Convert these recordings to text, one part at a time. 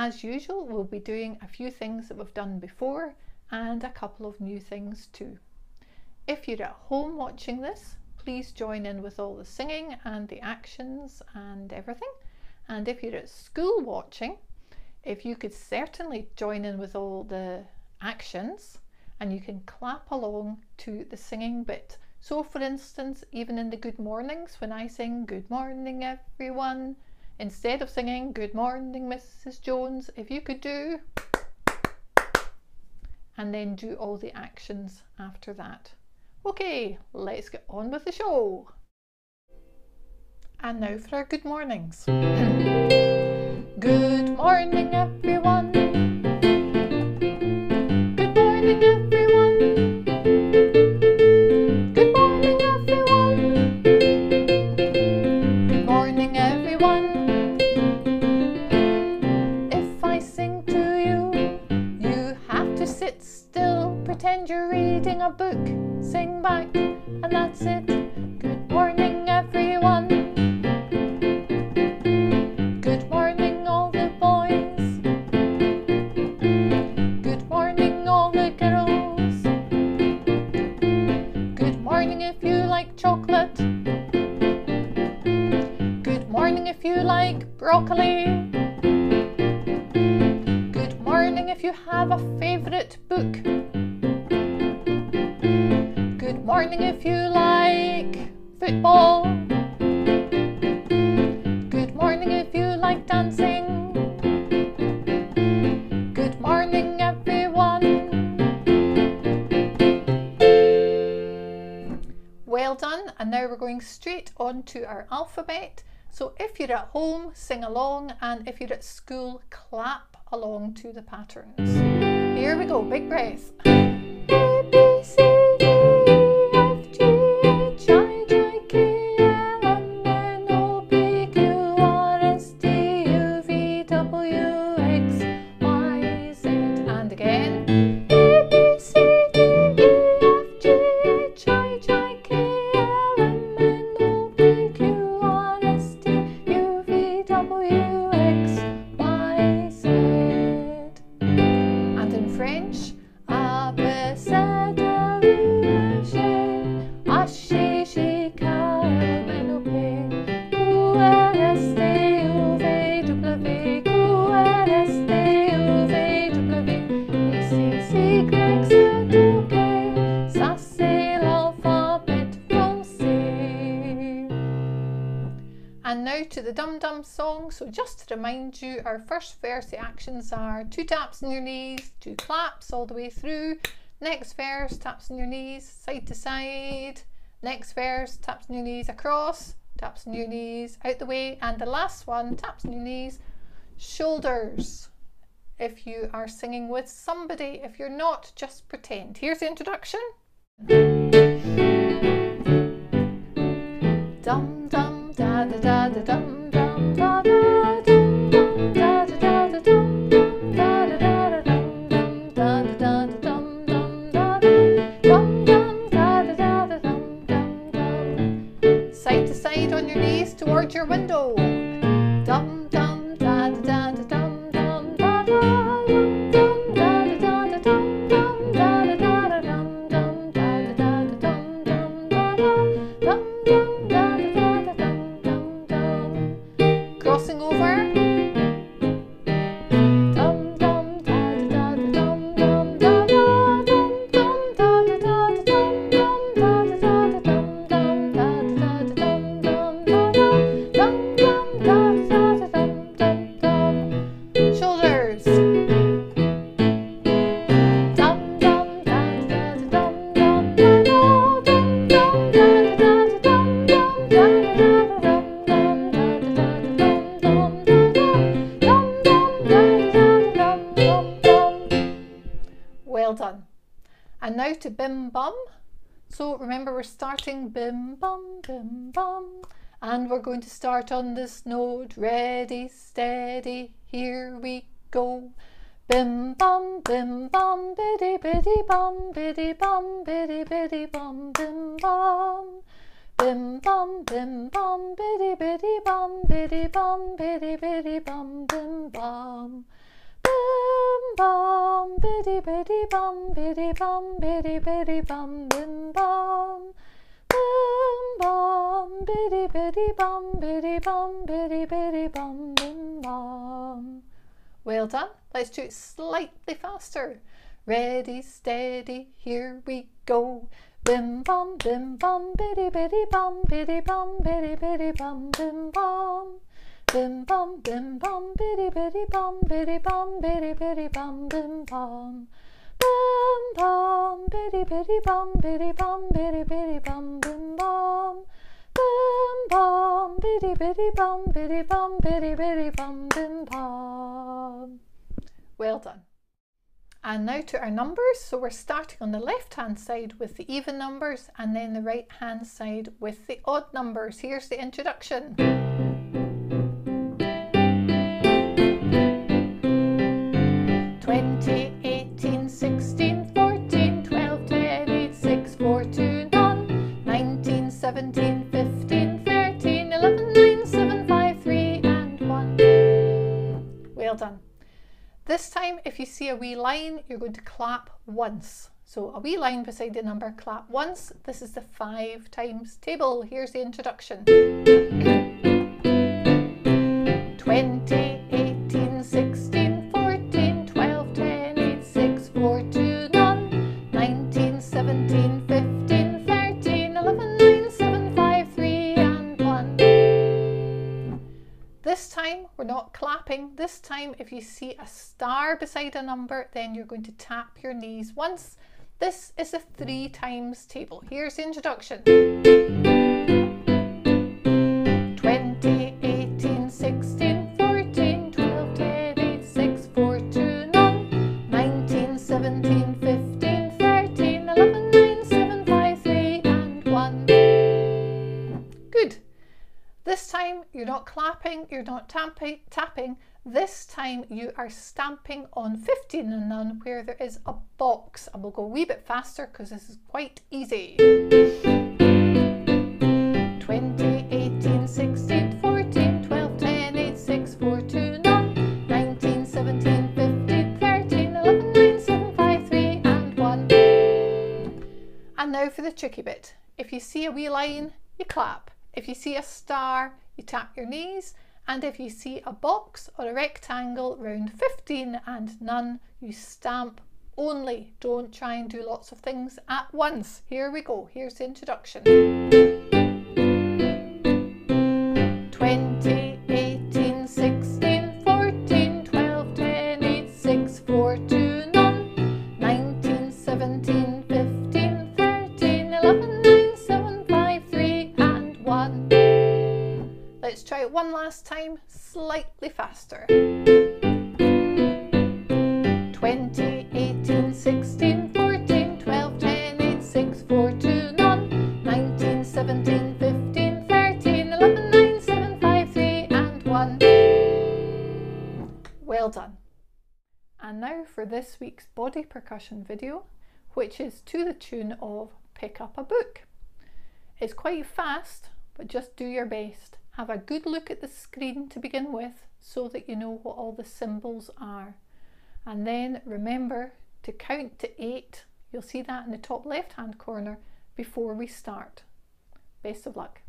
As usual, we'll be doing a few things that we've done before and a couple of new things too. If you're at home watching this, please join in with all the singing and the actions and everything. And if you're at school watching, if you could certainly join in with all the actions and you can clap along to the singing bit. So, for instance, even in the good mornings, when I sing Good morning, everyone, instead of singing Good morning, Mrs. Jones, if you could do and then do all the actions after that. Okay, let's get on with the show. And now for our good mornings. good morning, everyone. You're reading a book. Sing back, and that's it. Good morning, everyone. Good morning, all the boys. Good morning, all the girls. Good morning if you like chocolate. Good morning if you like broccoli. Good morning if you have a favourite book. Good morning if you like football. Good morning if you like dancing. Good morning, everyone. Well done, and now we're going straight on to our alphabet. So if you're at home, sing along, and if you're at school, clap along to the patterns. Here we go, big breath. A, B, C, Song. So, just to remind you, our first verse, the actions are two taps on your knees, two claps all the way through. Next verse, taps on your knees, side to side. Next verse, taps on your knees across, taps on your knees out the way. And the last one, taps on your knees, shoulders. If you are singing with somebody, if you're not, just pretend. Here's the introduction. Dum dum da da da da dum bum. So remember we're starting bim bum bim bum and we're going to start on this note ready steady here we go bim bum bim bum biddy biddy bum biddy bum biddy biddy bum bim bum Bim bum bim bum biddy biddy bum biddy bum biddy biddy bum bim bum. Bim bum biddy biddy bum biddy bum biddy biddy bum bim bum. Bim bum biddy biddy bum biddy bum biddy biddy bum bim bum. Well done. Let's do it slightly faster. Ready, steady, here we go. Bim bum bim bum biddy biddy bum biddy bum biddy biddy bum bim bum. Bim bum bim bum biddy biddy bum biddy bum biddy biddy bum bim bum. Bim bum biddy biddy bum biddy bum biddy biddy bum bim bum. Bim bum biddy biddy bum biddy bum biddy biddy bum bim bum. Well done. And now to our numbers. So we're starting on the left hand side with the even numbers and then the right hand side with the odd numbers. Here's the introduction. 20, 18, 16, 14, 12, 10, 8, 6, 4, 2, none, 19, 17, 15, 13, 11, 9, 7, 5, 3 and 1. Well done. This time, if you see a wee line, you're going to clap once. So a wee line beside the number, clap once. This is the five times table. Here's the introduction. We're not clapping. This time if you see a star beside a number then you're going to tap your knees once. This is a three times table. Here's the introduction. 20, 18, 16, 14, 12, 10, 8, 6, 4, 2, none, 19, 17, clapping, you're not tapping, tapping. This time you are stamping on 15 and none where there is a box. And we'll go a wee bit faster because this is quite easy. 20, 18, 16, 14, 12, 10, 8, 6, 4, 2, none, 19, 17, 15, 13, 11, 9, 7, 5, 3 and 1. And now for the tricky bit. If you see a wee line, you clap. If you see a star, you tap your knees. And if you see a box or a rectangle round 15 and none, you stamp only. Don't try and do lots of things at once. Here we go. Here's the introduction. Last time, slightly faster. 20, 18, 16, 14, 12, 10, 8, 6, 4, 2, none, 19, 17, 15, 13, 11, 9, 7, 5, 3 and 1. Well done. And now for this week's body percussion video, which is to the tune of Pick Up a Book. It's quite fast, but just do your best. Have a good look at the screen to begin with so that you know what all the symbols are. And then remember to count to eight. You'll see that in the top left hand corner before we start. Best of luck.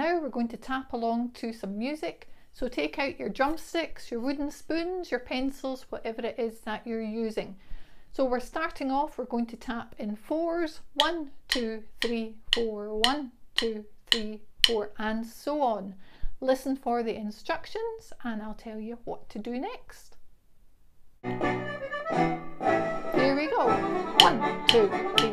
Now we're going to tap along to some music. So take out your drumsticks, your wooden spoons, your pencils, whatever it is that you're using. So we're starting off, we're going to tap in fours, one, two, three, four, one, two, three, four, and so on. Listen for the instructions and I'll tell you what to do next. Here we go. One, two, three,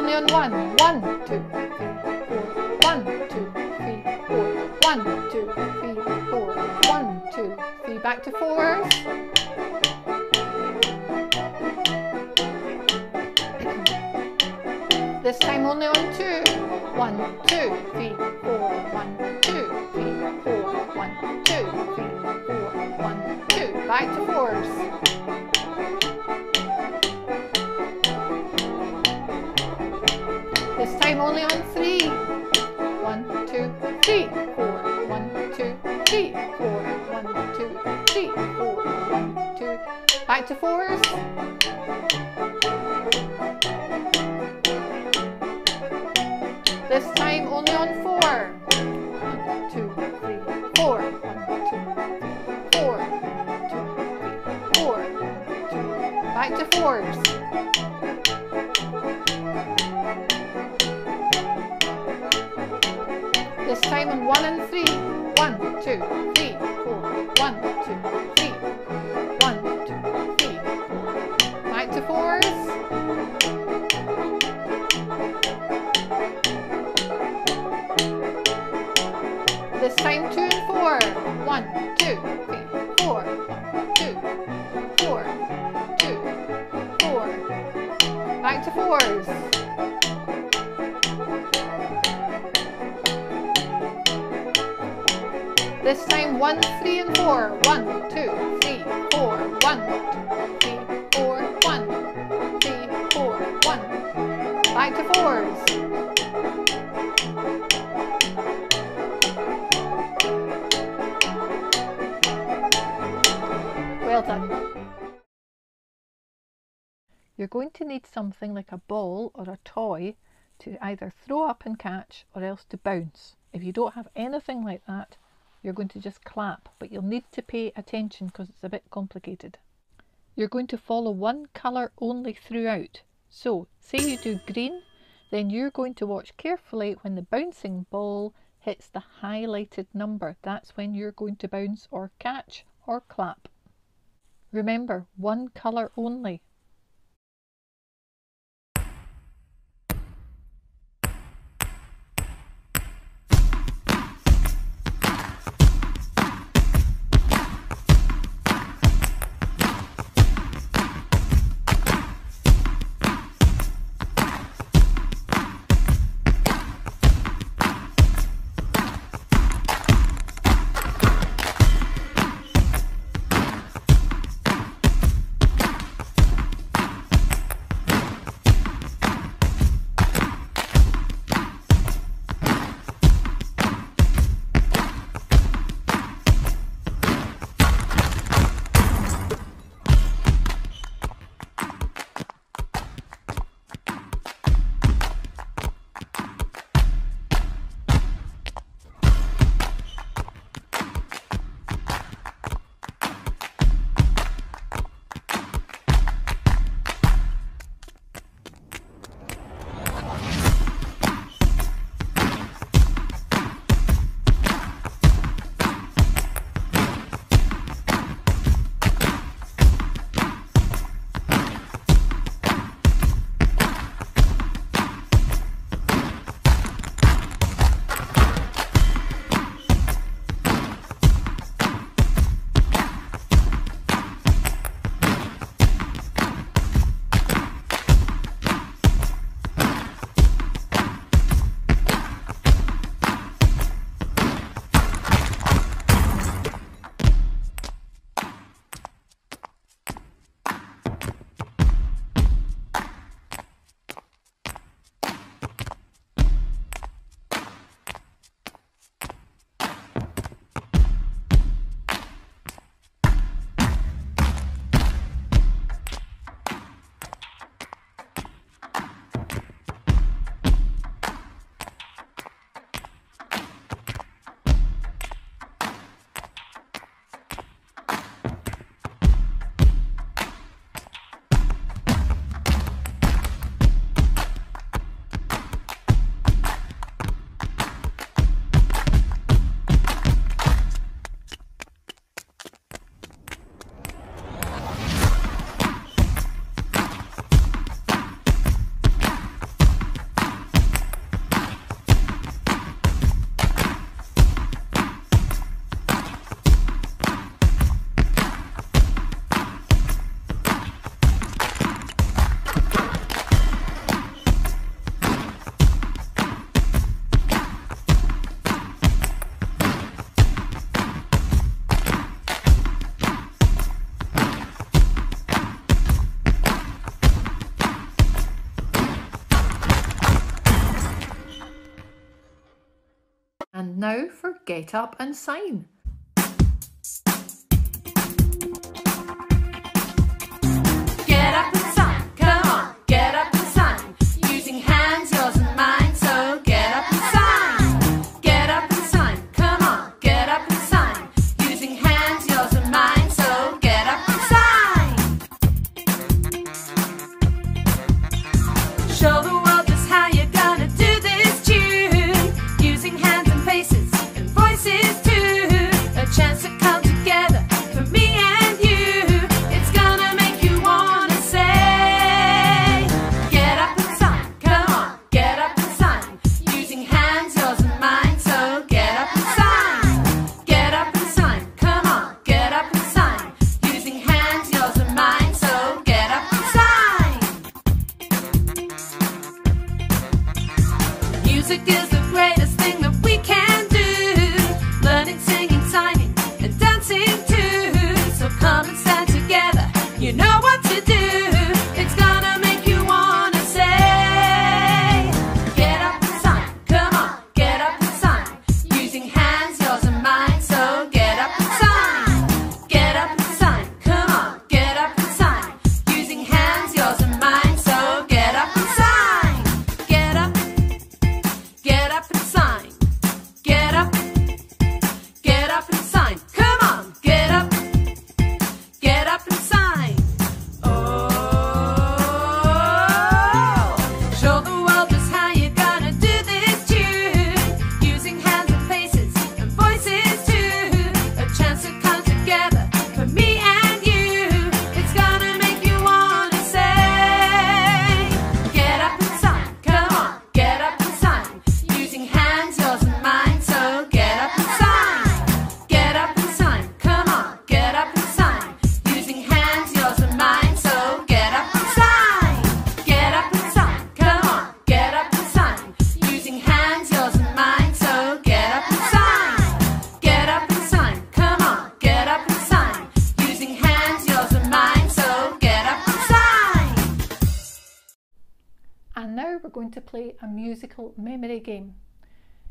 only on one. One, two, three, four. One, two, three, four. One, two, three, four. One, two, three. Back to fours. This time only on two. One, two, three, four. One, two, three, four. One, two, three, four. One, two. Back to fours. This only on three. One, two, three, four. One, two, three, four. One, two, three, four. One, two. Back to fours. This time only on four. One, two, three, four. One, two, three, four. One, two, three, four. One, two. Back to fours. One, This time one, three, and four. One, two, three, four. One, two, three, four. One, three, four. One. Back to fours. Well done. You're going to need something like a ball or a toy to either throw up and catch or else to bounce. If you don't have anything like that, you're going to just clap, but you'll need to pay attention because it's a bit complicated. You're going to follow one colour only throughout. So, say you do green, then you're going to watch carefully when the bouncing ball hits the highlighted number. That's when you're going to bounce or catch or clap. Remember, one colour only. For Get Up and Sign.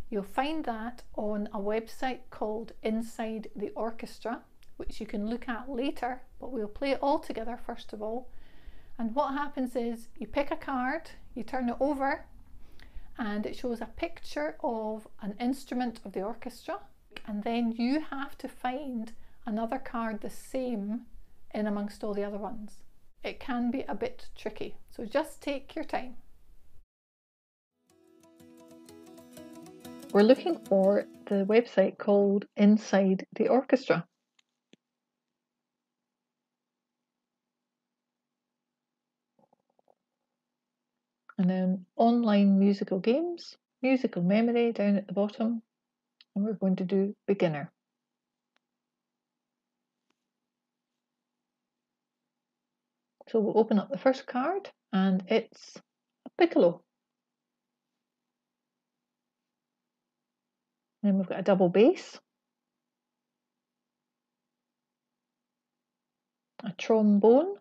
You'll find that on a website called Inside the Orchestra, which you can look at later, but we'll play it all together first of all. And what happens is you pick a card, you turn it over, and it shows a picture of an instrument of the orchestra, and then you have to find another card the same in amongst all the other ones. It can be a bit tricky, so just take your time. We're looking for the website called Inside the Orchestra. And then online musical games, musical memory down at the bottom, and we're going to do beginner. So we'll open up the first card and it's a piccolo. Then we've got a double bass, a trombone,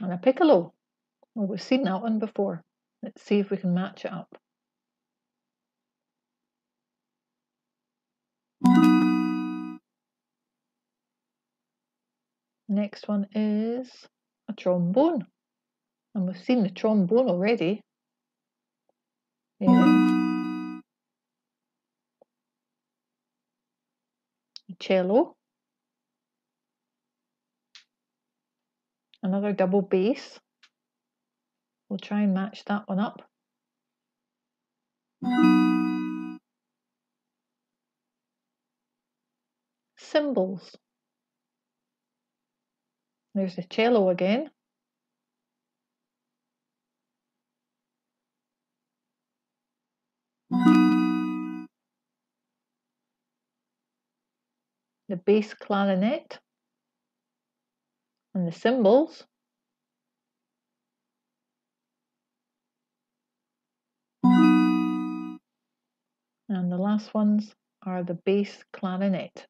and a piccolo. Well, we've seen that one before. Let's see if we can match it up. Next one is a trombone. And we've seen the trombone already. Yeah. Cello. Another double bass. We'll try and match that one up. Cymbals. There's the cello again. The bass clarinet and the cymbals. And the last ones are the bass clarinet.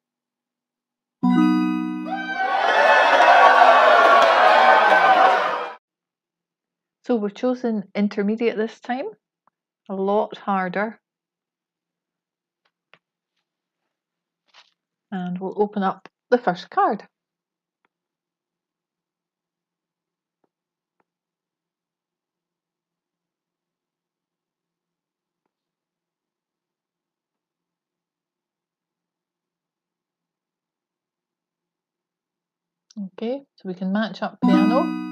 So we've chosen intermediate this time. a lot harder. And we'll open up the first card. Okay, so we can match up piano.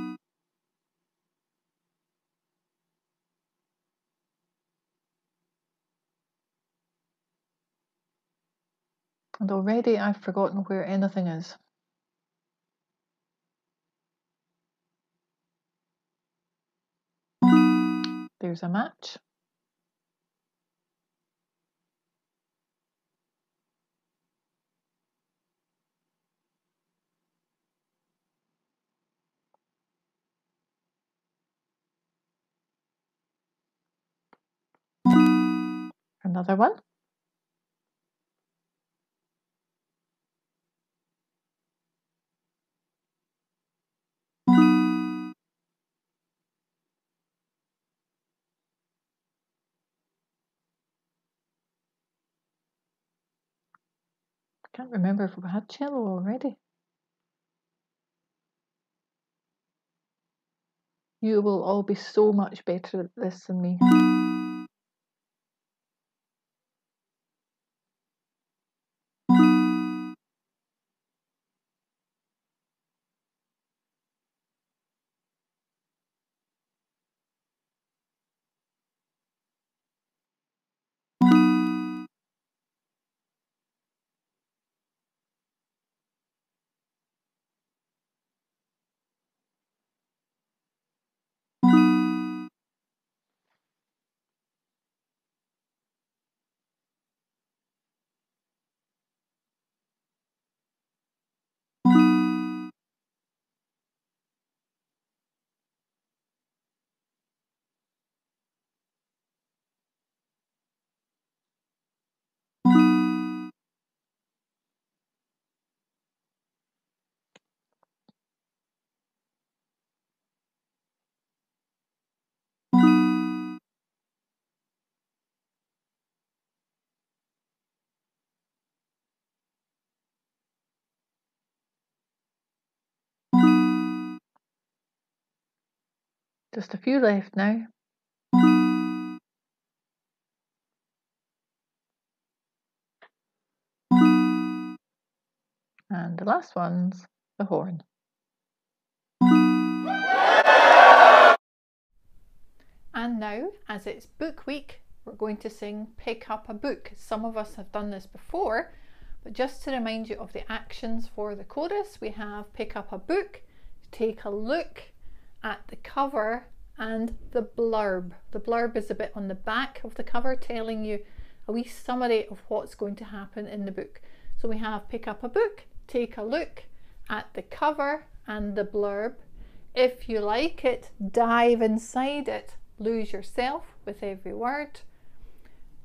And already I've forgotten where anything is. There's a match. Another one. Can't remember if we had cello already. You will all be so much better at this than me. Just a few left now. And the last one's the horn. And now, as it's book week, we're going to sing Pick Up a Book. Some of us have done this before, but just to remind you of the actions for the chorus, we have Pick Up a Book, Take a Look at the cover, and the blurb. The blurb is a bit on the back of the cover telling you a wee summary of what's going to happen in the book. So we have Pick Up a Book, Take a Look at the cover and the blurb. If you like it, dive inside it lose yourself with every word.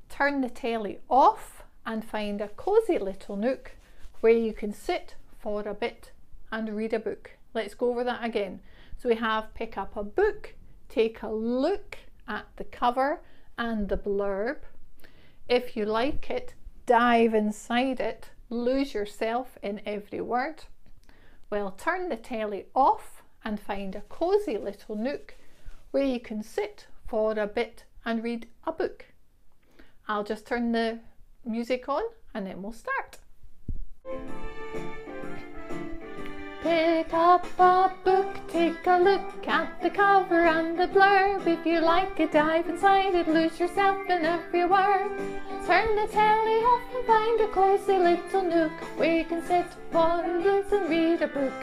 Turn the telly off and find a cosy little nook where you can sit for a bit and read a book. Let's go over that again. So we have pick up a book, take a look at the cover and the blurb. If you like it, dive inside it, lose yourself in every word. Well, turn the telly off and find a cosy little nook where you can sit for a bit and read a book. I'll just turn the music on and then we'll start. Pick up a book, take a look at the cover and the blurb. If you like it, dive inside it, lose yourself in every word. Turn the telly off and find a cozy little nook where you can sit, wander, and read a book.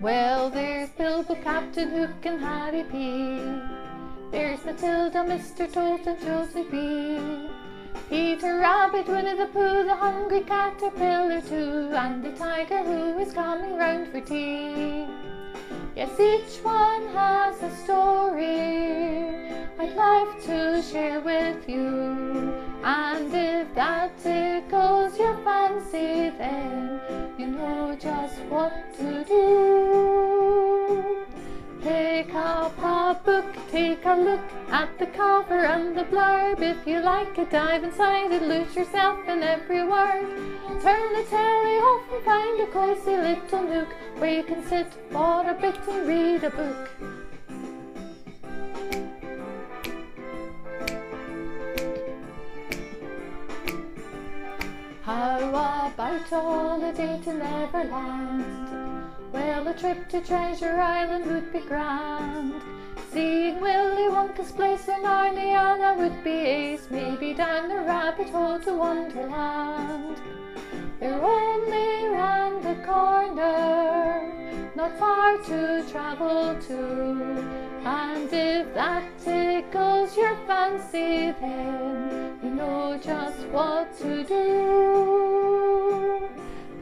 Well, there's Bilbo, Captain Hook, and Harry P. There's Matilda, Mr. Toad, and Josie B. Peter Rabbit, Winnie the Pooh, the Hungry Caterpillar too, and the Tiger who is coming round for tea. Yes, each one has a story I'd like to share with you. And if that tickles your fancy, then you know just what to do. Pick up book, take a look at the cover and the blurb. If you like it, dive inside it, lose yourself in every word. Turn the telly off and find a cozy little nook where you can sit for a bit and read a book. How about a holiday to Neverland? Well, a trip to Treasure Island would be grand. Seeing Willy Wonka's place in Narnia would be ace. Maybe down the rabbit hole to Wonderland. They're only round the corner, not far to travel to. And if that tickles your fancy, then you know just what to do.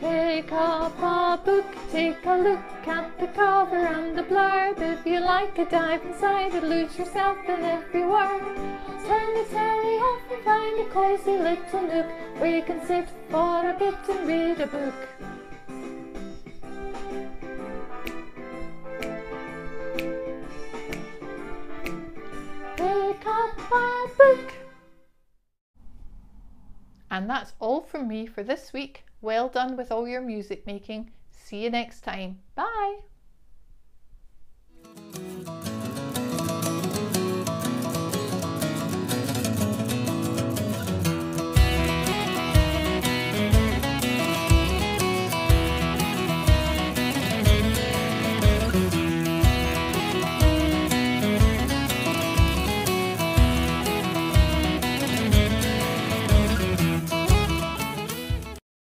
Pick up a book, take a look at the cover and the blurb. If you like it, dive inside and lose yourself in every word. Turn the telly off and find a cozy little nook where you can sit for a bit and read a book. Up a book. And that's all from me for this week. Well done with all your music making. See you next time. Bye.